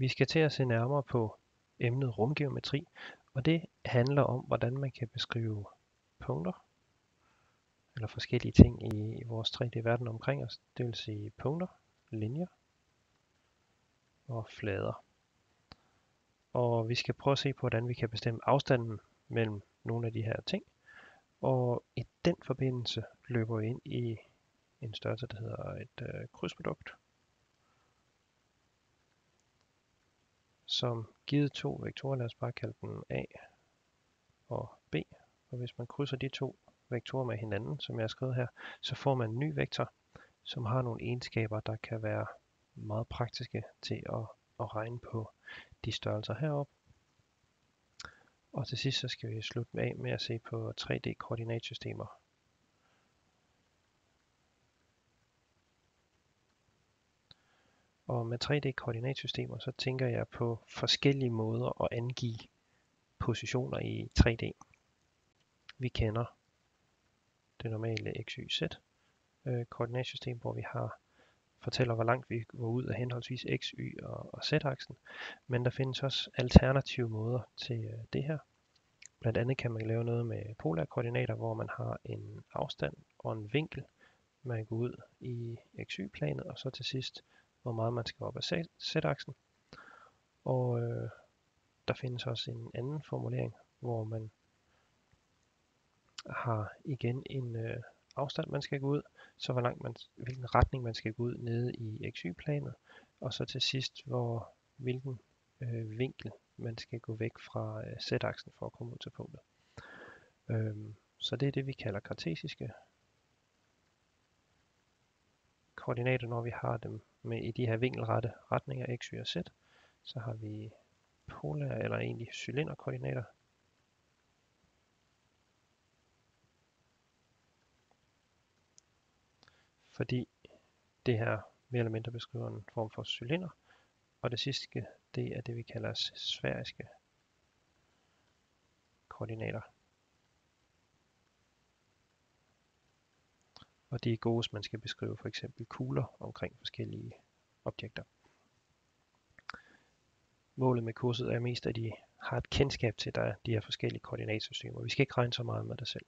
Vi skal til at se nærmere på emnet rumgeometri, og det handler om, hvordan man kan beskrive punkter, eller forskellige ting i vores 3D-verden omkring os, det vil sige punkter, linjer og flader. Og vi skal prøve at se på, hvordan vi kan bestemme afstanden mellem nogle af de her ting. Og i den forbindelse løber vi ind i en størrelse, der hedder et øh, krydsprodukt. Som givet to vektorer, lad os bare kalde dem A og B. Og hvis man krydser de to vektorer med hinanden, som jeg har skrevet her, så får man en ny vektor, som har nogle egenskaber, der kan være meget praktiske til at, at regne på de størrelser heroppe. Og til sidst så skal vi slutte af med at se på 3D-koordinatsystemer. Og med 3D-koordinatsystemer, så tænker jeg på forskellige måder at angive positioner i 3D. Vi kender det normale x, y, z øh, koordinatsystem, hvor vi har fortæller, hvor langt vi går ud af henholdsvis x, y og, og z-aksen. Men der findes også alternative måder til øh, det her. Blandt andet kan man lave noget med polarkoordinater, hvor man har en afstand og en vinkel, man går ud i xy-planet, og så til sidst, hvor meget man skal op af z-aksen. Og øh, der findes også en anden formulering, hvor man har igen en øh, afstand, man skal gå ud, så hvor langt man, hvilken retning man skal gå ud nede i xy-planet, og så til sidst, hvor, hvilken øh, vinkel man skal gå væk fra øh, z-aksen for at komme ud til punktet. Øhm, så det er det, vi kalder kartesiske koordinater, når vi har dem med i de her vinkelrette retninger x, y og z. Så har vi polære eller egentlig cylinderkoordinater, fordi det her mere eller mindre beskriver en form for cylinder. Og det sidste, det er det, vi kalder sfæriske koordinater. Og det er gode, hvis man skal beskrive for eksempel kugler omkring forskellige objekter. Målet med kurset er mest, at de har et kendskab til, der de her forskellige koordinatsystemer. Vi skal ikke regne så meget med det selv.